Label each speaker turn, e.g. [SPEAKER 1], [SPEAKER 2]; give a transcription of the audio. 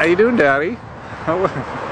[SPEAKER 1] How you doing, Daddy?